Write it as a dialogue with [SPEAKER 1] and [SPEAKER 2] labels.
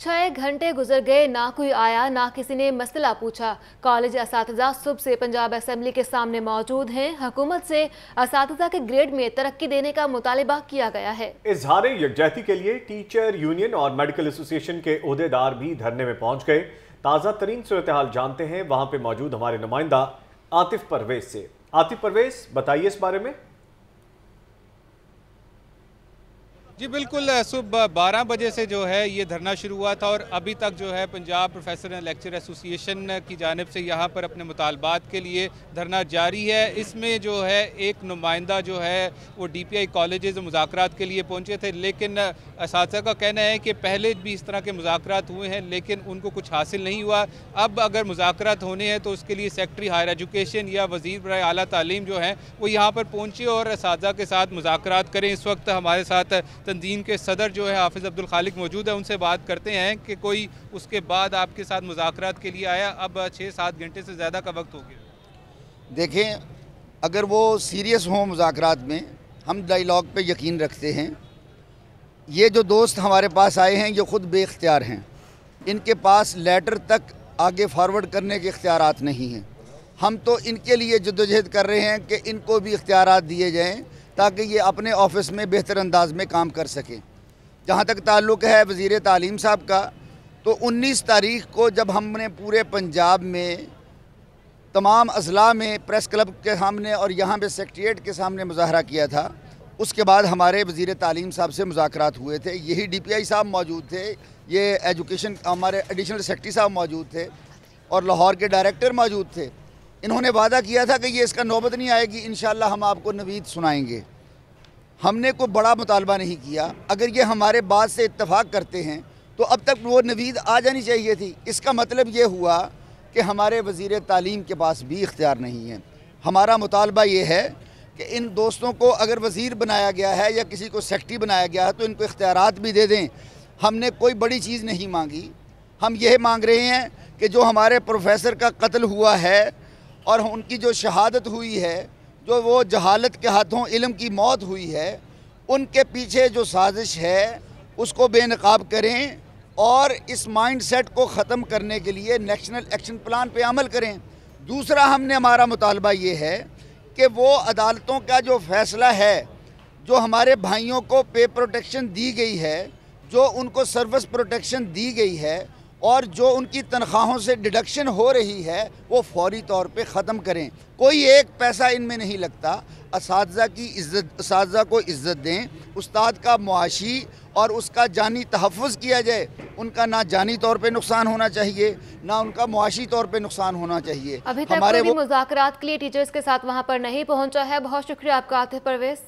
[SPEAKER 1] छह घंटे गुजर गए, ना कोई आया, ना किसी ने मसला पूछा। कॉलेज इस सुबह से पंजाब असम्बली के सामने मौजूद हैं। हुकूमत से इस के ग्रेड में तरक्की देने का मुतालबा किया गया है।
[SPEAKER 2] इजहार यकजहती के लिए टीचर यूनियन और मेडिकल एसोसिएशन के अहदेदार भी धरने में पहुँच गए। ताज़ा तरीन सूरत हाल जानते हैं, वहाँ पे मौजूद हमारे नुमाइंदा आतिफ परवेज से। आतिफ परवेज, बताइए इस बारे में।
[SPEAKER 3] जी, बिल्कुल सुबह बारह बजे से जो है ये धरना शुरू हुआ था और अभी तक जो है Punjab professor and lecture association की जानब से यहाँ पर अपने मुतालबात के लिए धरना जारी है। इसमें जो है एक नुमाइंदा जो है वो डी पी आई कॉलेज़ मुजाकर के लिए पहुँचे थे, लेकिन इस का कहना है कि पहले भी इस तरह के मुजाकर हुए हैं, लेकिन उनको कुछ हासिल नहीं हुआ। अब अगर मुजाकर होने हैं तो उसके लिए सेक्रटरी हायर एजुकेशन या वज़ीर बर अली तालीम जो है वो यहाँ पर पहुँचे और इस के साथ मुजाकर करें। इस वक्त हमारे साथ तंजीम के सदर जो है हाफिज़ अब्दुल खालिक मौजूद है, उनसे बात करते हैं कि कोई उसके बाद आपके साथ मुजाकर के लिए आया, अब छः सात घंटे से ज़्यादा का वक्त हो गया।
[SPEAKER 4] देखें, अगर वो सीरियस हों मुजाकर में, हम डायलॉग पर यकीन रखते हैं, ये जो दोस्त हमारे पास आए हैं, ये ख़ुद बेख्तियार हैं। इनके पास लेटर तक आगे फॉरवर्ड करने के इख्तियार नहीं हैं। हम तो इनके लिए जदोजहद कर रहे हैं कि इनको भी इख्तियार दिए जाएँ ताकि ये अपने ऑफ़िस में बेहतर अंदाज में काम कर सकें। जहाँ तक ताल्लुक़ है वज़ी तालीम साहब का तो 19 तारीख को जब हमने पूरे पंजाब में तमाम अजला में प्रेस क्लब के सामने और यहाँ पे सेक्रट्रिएट के सामने मुजाहरा किया था, उसके बाद हमारे वज़ी तालीम साहब से मुजाकर हुए थे। यही डी पी आई साहब मौजूद थे, ये एजुकेशन, हमारे एडिशनल सेक्रटरी साहब मौजूद थे और लाहौर के डायरेक्टर मौजूद थे। इन्होंने वादा किया था कि ये इसका नौबत नहीं आएगी इन हम आपको नवीद सुनाएँगे। हमने कोई बड़ा मुतालबा नहीं किया। अगर ये हमारे बात से इतफाक़ करते हैं तो अब तक वो नवीद आ जानी चाहिए थी। इसका मतलब ये हुआ कि हमारे वज़ी तालीम के पास भी इख्तियार नहीं है। हमारा मुतालबा ये है कि इन दोस्तों को अगर वज़ीर बनाया गया है या किसी को सेक्रेटरी बनाया गया है तो इनको इख्तियार भी दे दें। हमने कोई बड़ी चीज़ नहीं मांगी। हम यह मांग रहे हैं कि जो हमारे प्रोफेसर का कत्ल हुआ है और उनकी जो शहादत हुई है, जो वो जहालत के हाथों इल्म की मौत हुई है, उनके पीछे जो साजिश है, उसको बेनकाब करें और इस माइंड सेट को ख़त्म करने के लिए नेशनल एक्शन प्लान पे अमल करें। दूसरा हमने हमारा मुतालबा ये है कि वो अदालतों का जो फ़ैसला है, जो हमारे भाइयों को पे प्रोटेक्शन दी गई है, जो उनको सर्विस प्रोटेक्शन दी गई है और जो उनकी तनख्वाहों से डिडक्शन हो रही है वो फौरी तौर पे ख़त्म करें। कोई एक पैसा इनमें नहीं लगता। इस की इज़्ज़त इस को इज़्ज़त दें। उस्ताद का मुआशी और उसका जानी तहफ़ किया जाए उनका ना जानी तौर पे नुकसान होना चाहिए ना उनका मुआशी तौर पे नुकसान होना चाहिए।
[SPEAKER 1] अभी तक हमारे मुजाकर के लिए टीचर्स के साथ वहाँ पर नहीं पहुँचा है। बहुत शुक्रिया आपका आतिफ परवेज़।